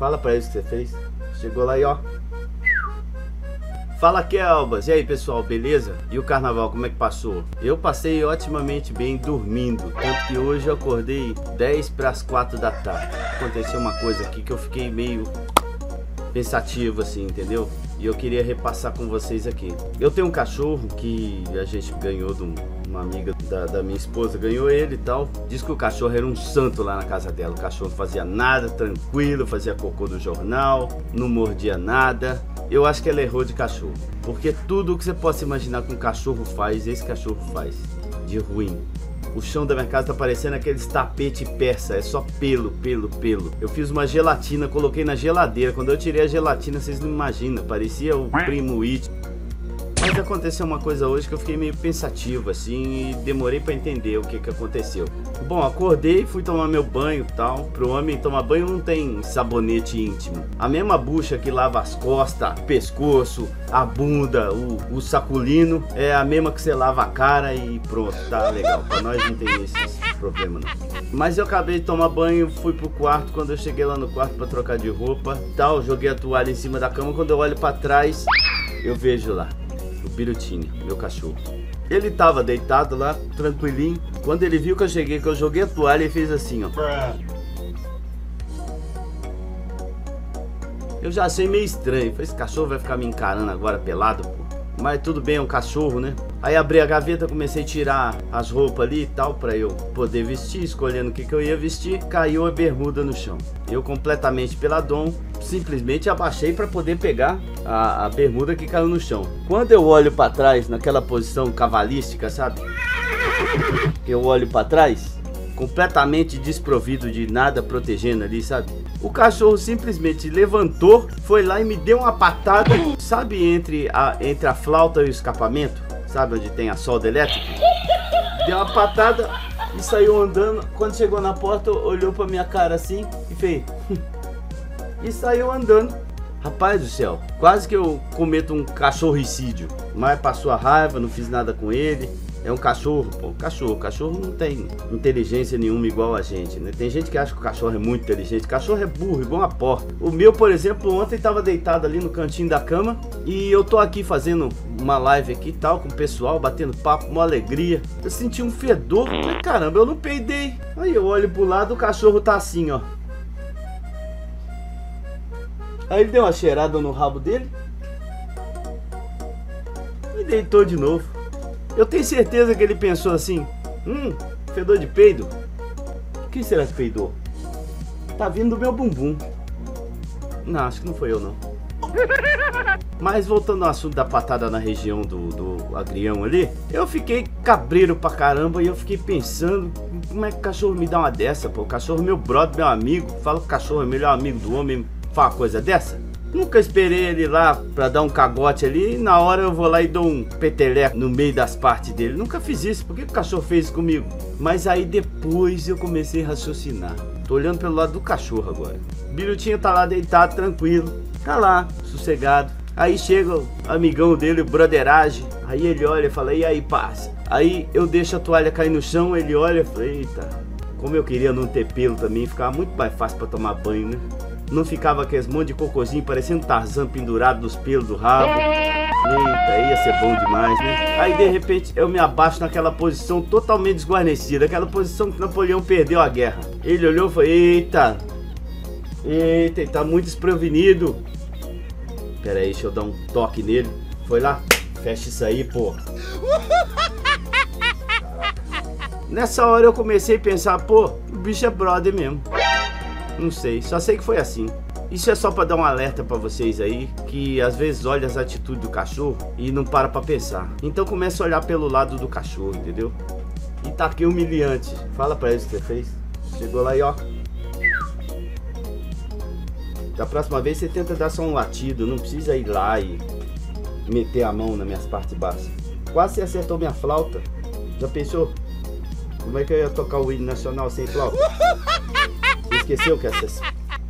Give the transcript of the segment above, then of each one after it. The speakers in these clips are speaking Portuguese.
Fala pra eles o que você fez. Chegou lá e ó. Fala Kelbas, e aí pessoal, beleza? E o carnaval, como é que passou? Eu passei otimamente bem dormindo, tanto que hoje eu acordei 10 para as 4 da tarde. Aconteceu uma coisa aqui que eu fiquei meio pensativo assim, entendeu? E eu queria repassar com vocês aqui. Eu tenho um cachorro que a gente ganhou de uma amiga da, da, minha esposa, ganhou ele e tal. Diz que o cachorro era um santo lá na casa dela. O cachorro fazia nada, tranquilo, fazia cocô no jornal, não mordia nada. Eu acho que ela errou de cachorro. Porque tudo o que você possa imaginar que um cachorro faz, esse cachorro faz. De ruim. O chão da minha casa tá parecendo aqueles tapete persa, é só pelo, pelo, pelo. Eu fiz uma gelatina, coloquei na geladeira. Quando eu tirei a gelatina, vocês não imaginam, parecia o primo It. Mas aconteceu uma coisa hoje que eu fiquei meio pensativo assim e demorei para entender o que que aconteceu. Bom, acordei, fui tomar meu banho tal. Pro homem tomar banho não tem sabonete íntimo. A mesma bucha que lava as costas, pescoço, a bunda, o, o saculino é a mesma que você lava a cara e pronto, tá legal. Pra nós não tem esses problemas não. Mas eu acabei de tomar banho, fui pro quarto. Quando eu cheguei lá no quarto para trocar de roupa, tal, joguei a toalha em cima da cama. Quando eu olho para trás, eu vejo lá o Birutinho, meu cachorro. Ele tava deitado lá, tranquilinho. Quando ele viu que eu cheguei, que eu joguei a toalha, ele fez assim, ó. Eu já achei meio estranho. Falei, esse cachorro vai ficar me encarando agora pelado, pô. Mas tudo bem, é um cachorro, né? Aí abri a gaveta, comecei a tirar as roupas ali e tal para eu poder vestir, escolhendo o que, que eu ia vestir. Caiu a bermuda no chão. Eu completamente peladão, simplesmente abaixei para poder pegar a, a, bermuda que caiu no chão. Quando eu olho para trás, naquela posição cavalística, sabe? Eu olho para trás, completamente desprovido de nada protegendo ali, sabe? O cachorro simplesmente levantou, foi lá e me deu uma patada, sabe, entre a, entre a flauta e o escapamento, sabe onde tem a solda elétrica? Deu uma patada e saiu andando. Quando chegou na porta, olhou pra minha cara assim e fez. e saiu andando. Rapaz do céu, quase que eu cometo um cachorricídio. Mas passou a raiva, não fiz nada com ele. É um cachorro, pô, cachorro. Cachorro não tem inteligência nenhuma igual a gente, né? Tem gente que acha que o cachorro é muito inteligente. Cachorro é burro, igual uma porta. O meu, por exemplo, ontem tava deitado ali no cantinho da cama e eu tô aqui fazendo uma live aqui tal com o pessoal, batendo papo, uma alegria. Eu senti um fedor. Falei, caramba, eu não peidei. Aí eu olho pro lado, o cachorro tá assim, ó. Aí ele deu uma cheirada no rabo dele e deitou de novo. Eu tenho certeza que ele pensou assim: hum, fedor de peido? Quem será que peidou? Tá vindo do meu bumbum. Não, acho que não foi eu não. Mas voltando ao assunto da patada na região do, do agrião ali, eu fiquei cabreiro pra caramba e eu fiquei pensando como é que o cachorro me dá uma dessa, pô. O cachorro é meu brother, meu amigo. Fala que o cachorro é o melhor amigo do homem, fala uma coisa dessa. Nunca esperei ele lá pra dar um cagote ali e na hora eu vou lá e dou um peteleco no meio das partes dele. Nunca fiz isso, por que o cachorro fez isso comigo? Mas aí depois eu comecei a raciocinar. Tô olhando pelo lado do cachorro agora. O Birutinho tá lá deitado, tranquilo. Tá lá, sossegado. Aí chega o amigão dele, o brotherage. Aí ele olha e fala, e aí, passa? Aí eu deixo a toalha cair no chão, ele olha e fala, eita, como eu queria não ter pelo também, ficava muito mais fácil para tomar banho, né? Não ficava aqueles monte de cocôzinho parecendo Tarzan pendurado nos pelos do rabo. Eita, ia ser bom demais, né? Aí de repente eu me abaixo naquela posição totalmente desguarnecida, aquela posição que Napoleão perdeu a guerra. Ele olhou e falou: Eita, eita, ele tá muito desprevenido. Pera aí, deixa eu dar um toque nele. Foi lá, fecha isso aí, pô. Nessa hora eu comecei a pensar, pô, o bicho é brother mesmo. Não sei, só sei que foi assim. Isso é só para dar um alerta para vocês aí, que às vezes olha as atitudes do cachorro e não para para pensar. Então começa a olhar pelo lado do cachorro, entendeu? E tá aqui humilhante. Fala para eles o que você fez. Chegou lá e ó. Da próxima vez você tenta dar só um latido, não precisa ir lá e meter a mão nas minhas partes baixas. Quase você acertou minha flauta. Já pensou? Como é que eu ia tocar o hino nacional sem flauta? Esqueceu que essas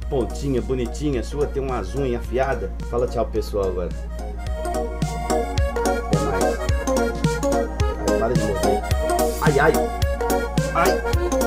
pontinhas bonitinhas sua tem umas unhas afiadas? Fala tchau pessoal agora. Até mais. Ai, para de morrer. Ai, ai. Ai.